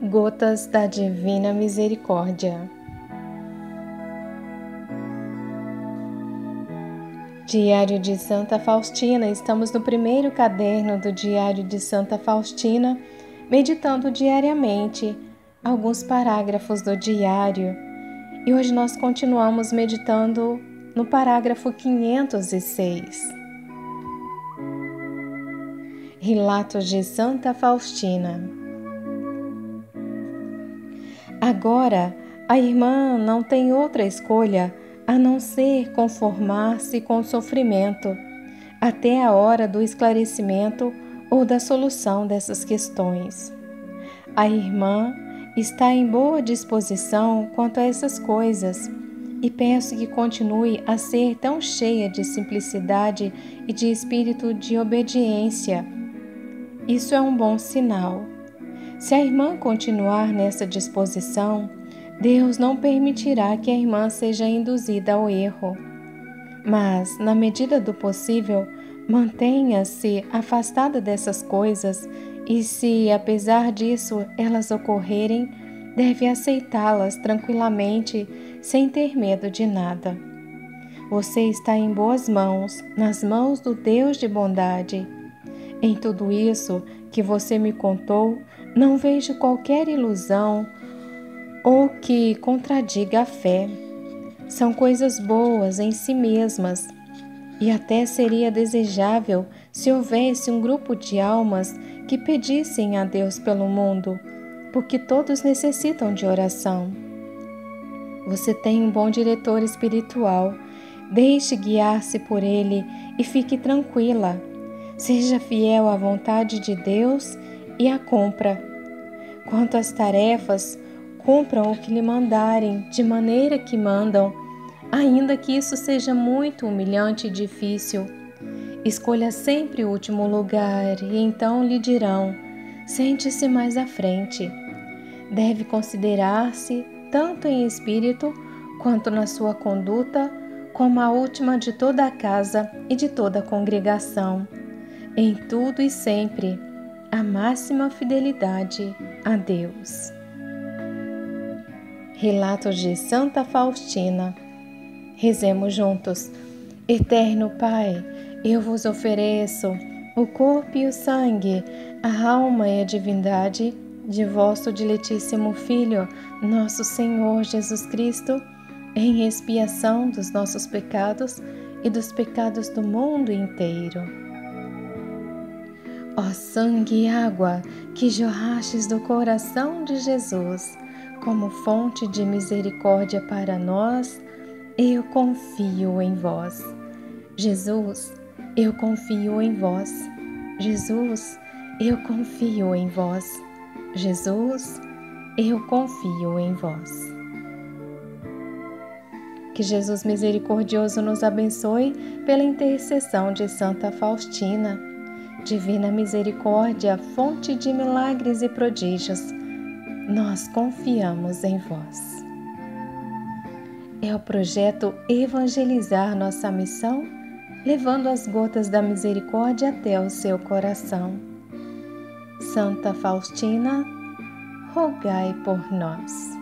Gotas da Divina Misericórdia. Diário de Santa Faustina, estamos no primeiro caderno do Diário de Santa Faustina, meditando diariamente alguns parágrafos do diário. E hoje nós continuamos meditando no parágrafo 506. Relatos de Santa Faustina. Agora, a irmã não tem outra escolha a não ser conformar-se com o sofrimento até a hora do esclarecimento ou da solução dessas questões. A irmã está em boa disposição quanto a essas coisas e peço que continue a ser tão cheia de simplicidade e de espírito de obediência. Isso é um bom sinal. Se a irmã continuar nessa disposição, Deus não permitirá que a irmã seja induzida ao erro. Mas, na medida do possível, mantenha-se afastada dessas coisas e, se apesar disso elas ocorrerem, deve aceitá-las tranquilamente, sem ter medo de nada. Você está em boas mãos, nas mãos do Deus de bondade. Em tudo isso que você me contou, não vejo qualquer ilusão ou que contradiga a fé. São coisas boas em si mesmas e até seria desejável se houvesse um grupo de almas que pedissem a Deus pelo mundo, porque todos necessitam de oração. Você tem um bom diretor espiritual, deixe guiar-se por ele e fique tranquila. Seja fiel à vontade de Deus e a cumpra. Quanto às tarefas, cumpram o que lhe mandarem, de maneira que mandam, ainda que isso seja muito humilhante e difícil. Escolha sempre o último lugar e então lhe dirão: sente-se mais à frente. Deve considerar-se, tanto em espírito quanto na sua conduta, como a última de toda a casa e de toda a congregação. Em tudo e sempre, a máxima fidelidade a Deus. Relatos de Santa Faustina. Rezemos juntos. Eterno Pai, eu vos ofereço o corpo e o sangue, a alma e a divindade de vosso diletíssimo Filho, nosso Senhor Jesus Cristo, em expiação dos nossos pecados e dos pecados do mundo inteiro Ó sangue e água que jorrastes do coração de Jesus, como fonte de misericórdia para nós, eu confio em vós. Jesus, eu confio em vós. Jesus, eu confio em vós. Jesus, eu confio em vós. Que Jesus misericordioso nos abençoe pela intercessão de Santa Faustina Divina Misericórdia, fonte de milagres e prodígios, nós confiamos em vós. É o projeto Evangelizar nossa missão, levando as gotas da misericórdia até o seu coração. Santa Faustina, rogai por nós.